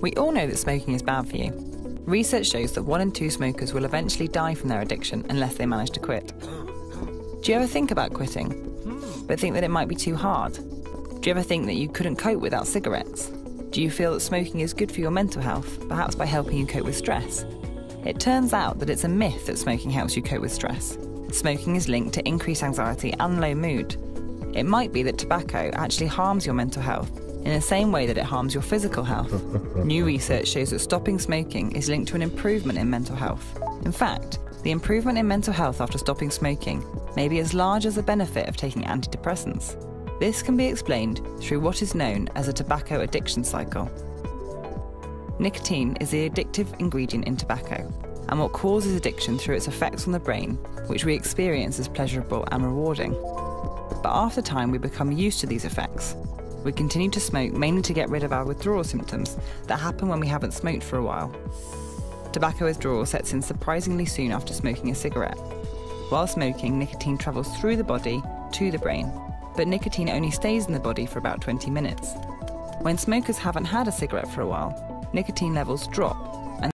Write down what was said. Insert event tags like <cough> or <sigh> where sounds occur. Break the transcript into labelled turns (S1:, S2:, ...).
S1: We all know that smoking is bad for you. Research shows that one in two smokers will eventually die from their addiction unless they manage to quit. Do you ever think about quitting, but think that it might be too hard? Do you ever think that you couldn't cope without cigarettes? Do you feel that smoking is good for your mental health, perhaps by helping you cope with stress? It turns out that it's a myth that smoking helps you cope with stress. Smoking is linked to increased anxiety and low mood. It might be that tobacco actually harms your mental health in the same way that it harms your physical health. <laughs> New research shows that stopping smoking is linked to an improvement in mental health. In fact, the improvement in mental health after stopping smoking may be as large as the benefit of taking antidepressants. This can be explained through what is known as a tobacco addiction cycle. Nicotine is the addictive ingredient in tobacco and what causes addiction through its effects on the brain, which we experience as pleasurable and rewarding. But after time, we become used to these effects. We continue to smoke mainly to get rid of our withdrawal symptoms that happen when we haven't smoked for a while. Tobacco withdrawal sets in surprisingly soon after smoking a cigarette. While smoking, nicotine travels through the body to the brain, but nicotine only stays in the body for about 20 minutes. When smokers haven't had a cigarette for a while, nicotine levels drop